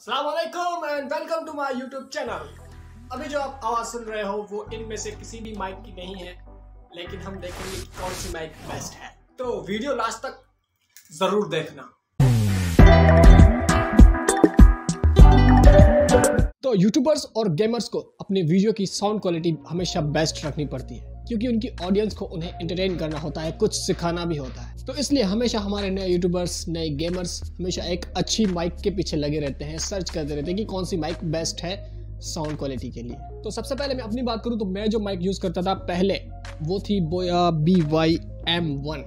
Aslam and welcome to my YouTube channel अभी जो आप आवाज़ सुन रहे हो, वो इनमें से किसी भी माइक की नहीं है, लेकिन हम देखेंगे कौन सी माइक बेस्ट है। तो वीडियो लास्ट तक ज़रूर देखना। तो यूट्यूबर्स और गेमर्स को अपने वीडियो की साउंड क्वालिटी हमेशा बेस्ट रखनी पड़ती है। क्योंकि उनकी ऑडियंस को उन्हें एंटरटेन करना होता है, कुछ सिखाना भी होता है। तो इसलिए हमेशा हमारे नए यूट्यूबर्स नए गेमर्स हमेशा एक अच्छी माइक के पीछे लगे रहते हैं सर्च करते रहते हैं कि कौन सी माइक बेस्ट है साउंड क्वालिटी के लिए। तो सबसे पहले मैं अपनी बात करूँ तो मैं जो माइक यूज़ करता था पहले, वो थी बोया बी वाई एम वन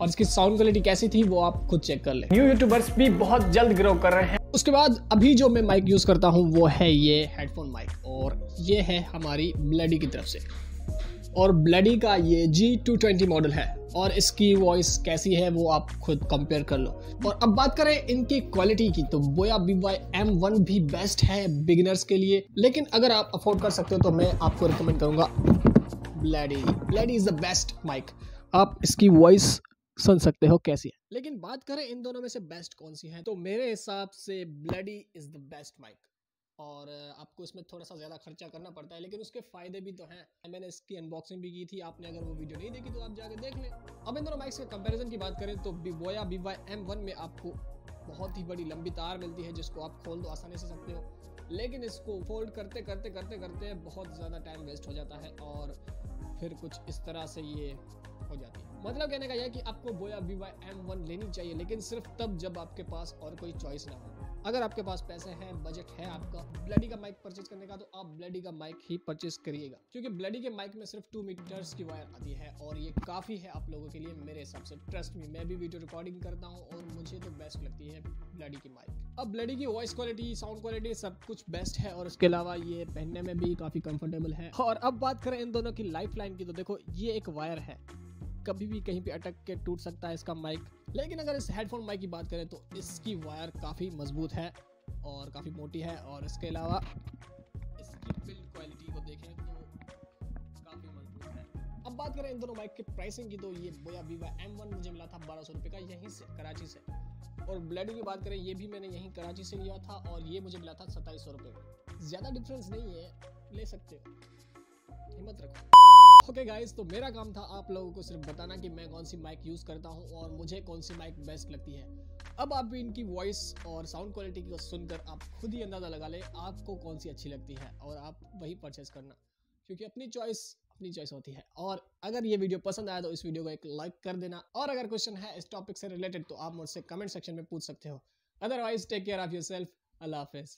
और इसकी साउंड क्वालिटी कैसी थी वो आप खुद चेक कर ले। न्यू यूट्यूबर्स भी बहुत जल्द ग्रो कर रहे हैं। उसके बाद अभी जो मैं माइक यूज़ करता हूँ वो है ये हेडफोन माइक और ये है हमारी ब्लडी की तरफ़ से। और ब्लडी का ये जी टू ट्वेंटी मॉडल है और इसकी वॉइस कैसी है वो आप खुद कंपेयर कर लो। और अब बात करें इनकी क्वालिटी की तो Boya B Y M one भी बेस्ट है बिगिनर्स के लिए। लेकिन अगर आप अफोर्ड कर सकते हो तो मैं आपको रिकमेंड करूँगा bloody bloody is the best mic आप इसकी वॉइस सुन सकते हो कैसी है। लेकिन बात करें इन दोनों में से बेस्ट कौन सी है तो मेरे हिसाब से bloody is the best mic. और आपको इसमें थोड़ा सा ज़्यादा खर्चा करना पड़ता है, लेकिन उसके फ़ायदे भी तो हैं। मैंने इसकी अनबॉक्सिंग भी की थी, आपने अगर वो वीडियो नहीं देखी तो आप जाके देख लें। अब इन दोनों माइक्स के कंपैरिजन की बात करें तो Boya B Y M one में आपको बहुत ही बड़ी लंबी तार मिलती है, जिसको आप खोल दो आसानी से सकते हो। लेकिन इसको फोल्ड करते करते करते करते बहुत ज़्यादा टाइम वेस्ट हो जाता है और फिर कुछ इस तरह से ये हो जाती है। मतलब कहने का यह कि आपको बोया बी वाई एम वन लेनी चाहिए, लेकिन सिर्फ़ तब जब आपके पास और कोई चॉइस ना हो। अगर आपके पास पैसे हैं बजट है आपका ब्लडी का माइक परचेज करने का तो आप ब्लडी का माइक ही परचेज करिएगा। क्योंकि ब्लडी के माइक में सिर्फ़ टू मीटर्स की वायर आती है, और ये काफ़ी है आप लोगों के लिए मेरे हिसाब से। ट्रस्ट में मैं भी वीडियो रिकॉर्डिंग करता हूँ, और मुझे तो बेस्ट लगती है ब्लडी की माइक अब ब्लडी की वॉइस क्वालिटी साउंड क्वालिटी सब कुछ बेस्ट है, और उसके अलावा ये पहनने में भी काफ़ी कंफर्टेबल है। और अब बात करें इन दोनों की लाइफ लाइन की तो देखो, ये एक वायर है। कभी भी कहीं पे अटक के टूट सकता है इसका माइक लेकिन अगर इस हेडफोन माइक की बात करें तो इसकी वायर काफ़ी मज़बूत है और काफ़ी मोटी है और इसके अलावा इसकी बिल्ड क्वालिटी को देखें तो काफ़ी मज़बूत है। अब बात करें इन दोनों माइक के प्राइसिंग की तो ये बोया वीवा एम वन मुझे मिला था बारह सौ रुपये का, यहीं से कराची से। और ब्लडी की बात करें, ये भी मैंने यहीं कराची से लिया था और ये मुझे मिला था सत्ताईस सौ रुपये ज़्यादा डिफरेंस नहीं है, ले सकते हो। हिम्मत रखो। ओके गाइस तो मेरा काम था आप लोगों को सिर्फ़ बताना कि मैं कौन सी माइक यूज़ करता हूँ और मुझे कौन सी माइक बेस्ट लगती है। अब आप भी इनकी वॉइस और साउंड क्वालिटी को सुनकर आप खुद ही अंदाज़ा लगा ले, आपको कौन सी अच्छी लगती है और आप वही परचेज करना। क्योंकि अपनी चॉइस अपनी चॉइस होती है। और अगर ये वीडियो पसंद आया तो इस वीडियो को एक लाइक कर देना। और अगर क्वेश्चन है इस टॉपिक से रिलेटेड तो आप मुझसे कमेंट सेक्शन में पूछ सकते हो। Otherwise take care of yourself अल्लाह हाफिज़।